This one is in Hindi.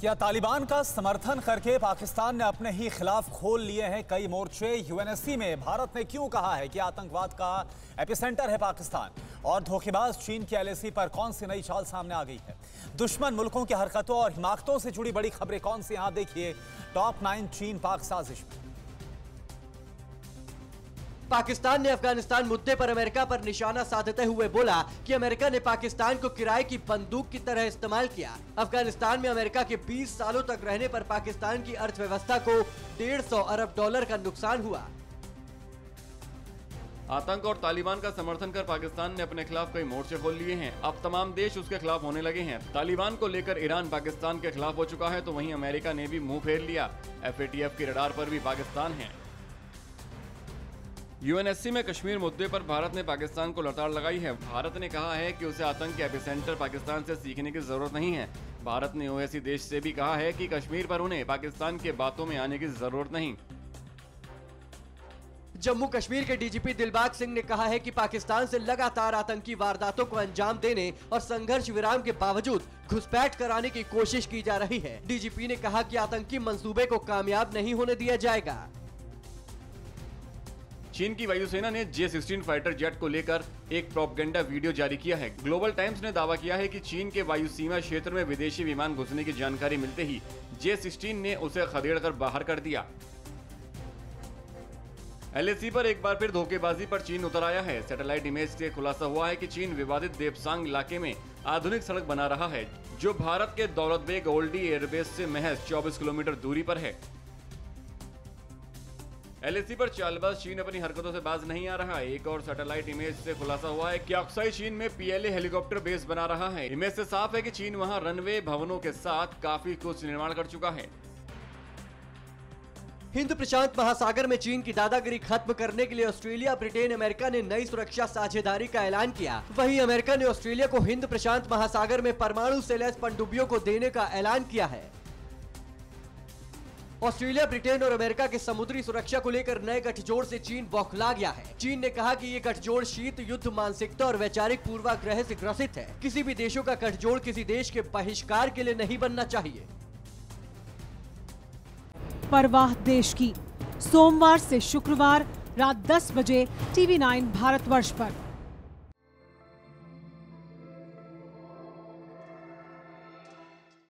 क्या तालिबान का समर्थन करके पाकिस्तान ने अपने ही खिलाफ खोल लिए हैं कई मोर्चे? यूएनएससी में भारत ने क्यों कहा है कि आतंकवाद का एपिसेंटर है पाकिस्तान? और धोखेबाज चीन की एलएसी पर कौन सी नई चाल सामने आ गई है? दुश्मन मुल्कों की हरकतों और हिमाकतों से जुड़ी बड़ी खबरें कौन सी यहाँ देखिए, टॉप नाइन चीन पाक साजिश में। पाकिस्तान ने अफ़गानिस्तान मुद्दे पर अमेरिका पर निशाना साधते हुए बोला कि अमेरिका ने पाकिस्तान को किराए की बंदूक की तरह इस्तेमाल किया। अफ़गानिस्तान में अमेरिका के 20 सालों तक रहने पर पाकिस्तान की अर्थव्यवस्था को 150 अरब डॉलर का नुकसान हुआ। आतंक और तालिबान का समर्थन कर पाकिस्तान ने अपने खिलाफ कई मोर्चे खोल लिए हैं। अब तमाम देश उसके खिलाफ होने लगे हैं। तालिबान को लेकर ईरान पाकिस्तान के खिलाफ हो चुका है तो वहीं अमेरिका ने भी मुँह फेर लिया। एफ़ की रडार पर भी पाकिस्तान है। यूएनएससी में कश्मीर मुद्दे पर भारत ने पाकिस्तान को लताड़ लगाई है। भारत ने कहा है कि उसे आतंक के एपिसेंटर पाकिस्तान से सीखने की ज़रूरत नहीं है। भारत ने ओएसी देश से भी कहा है कि कश्मीर पर उन्हें पाकिस्तान के बातों में आने की ज़रूरत नहीं। जम्मू कश्मीर के डीजीपी दिलबाग सिंह ने कहा है कि पाकिस्तान से लगातार आतंकी वारदातों को अंजाम देने और संघर्ष विराम के बावजूद घुसपैठ कराने की कोशिश की जा रही है। डीजीपी ने कहा कि आतंकी मंसूबे को कामयाब नहीं होने दिया जाएगा। चीन की वायुसेना ने जे सिक्सटीन फाइटर जेट को लेकर एक प्रोपगेंडा वीडियो जारी किया है। ग्लोबल टाइम्स ने दावा किया है कि चीन के वायु सीमा क्षेत्र में विदेशी विमान घुसने की जानकारी मिलते ही जे सिक्सटीन ने उसे खदेड़ कर बाहर कर दिया। एलएसी पर एक बार फिर धोखेबाजी पर चीन उतर आया है। सैटेलाइट इमेज से खुलासा हुआ है कि चीन विवादित देवसांग इलाके में आधुनिक सड़क बना रहा है, जो भारत के दौलत बेग ओल्डी एयरबेस से महज 24 किलोमीटर दूरी पर है। एलएसी पर चालबाज चीन अपनी हरकतों से बाज नहीं आ रहा। एक और सैटेलाइट इमेज से खुलासा हुआ है कि अक्साई चीन में पीएलए हेलीकॉप्टर बेस बना रहा है। इमेज से साफ़ है कि चीन वहाँ रनवे भवनों के साथ काफ़ी कुछ निर्माण कर चुका है। हिंद प्रशांत महासागर में चीन की दादागिरी खत्म करने के लिए ऑस्ट्रेलिया, ब्रिटेन, अमेरिका ने नई सुरक्षा साझेदारी का ऐलान किया। वहीं अमेरिका ने ऑस्ट्रेलिया को हिंद प्रशांत महासागर में परमाणु से लैस पनडुब्बियों को देने का ऐलान किया है। ऑस्ट्रेलिया, ब्रिटेन और अमेरिका के समुद्री सुरक्षा को लेकर नए गठजोड़ से चीन बौखला गया है। चीन ने कहा कि ये गठजोड़ शीत, युद्ध, मानसिकता और वैचारिक पूर्वाग्रह से ग्रसित है। किसी भी देशों का गठजोड़ किसी देश के बहिष्कार के लिए नहीं बनना चाहिए। परवाह देश की। सोमवार से शुक्रवार रात 10 बजे टीवी 9 भारतवर्ष पर।